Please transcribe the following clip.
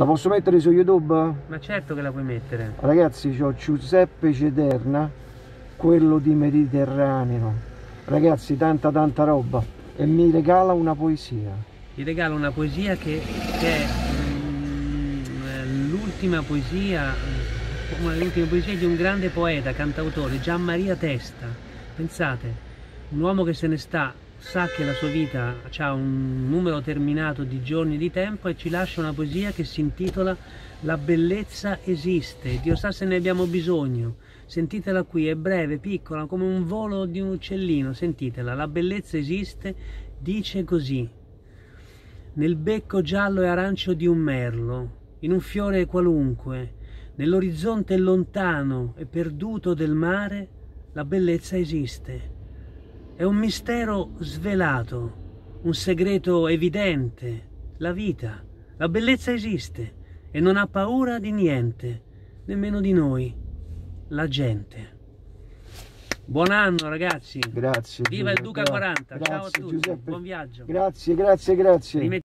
La posso mettere su YouTube? Ma certo che la puoi mettere. Ragazzi, ho Giuseppe Cederna, quello di Mediterraneo. Ragazzi, tanta tanta roba. E mi regala una poesia. Ti regalo una poesia che, che è mm, l'ultima poesia, una delle ultime poesie di un grande poeta, cantautore, Gian Maria Testa. Pensate, un uomo che se ne sta sa che la sua vita ha un numero terminato di giorni di tempo e ci lascia una poesia che si intitola La bellezza esiste, Dio sa se ne abbiamo bisogno. Sentitela qui, è breve, piccola, come un volo di un uccellino, sentitela. La bellezza esiste, dice così. Nel becco giallo e arancio di un merlo, in un fiore qualunque, nell'orizzonte lontano e perduto del mare, la bellezza esiste è un mistero svelato, un segreto evidente, la vita, la bellezza esiste e non ha paura di niente, nemmeno di noi, la gente. Buon anno ragazzi. Grazie. Viva il Duca 40. Grazie, Ciao a tutti. Giuseppe. Buon viaggio. Grazie, grazie, grazie.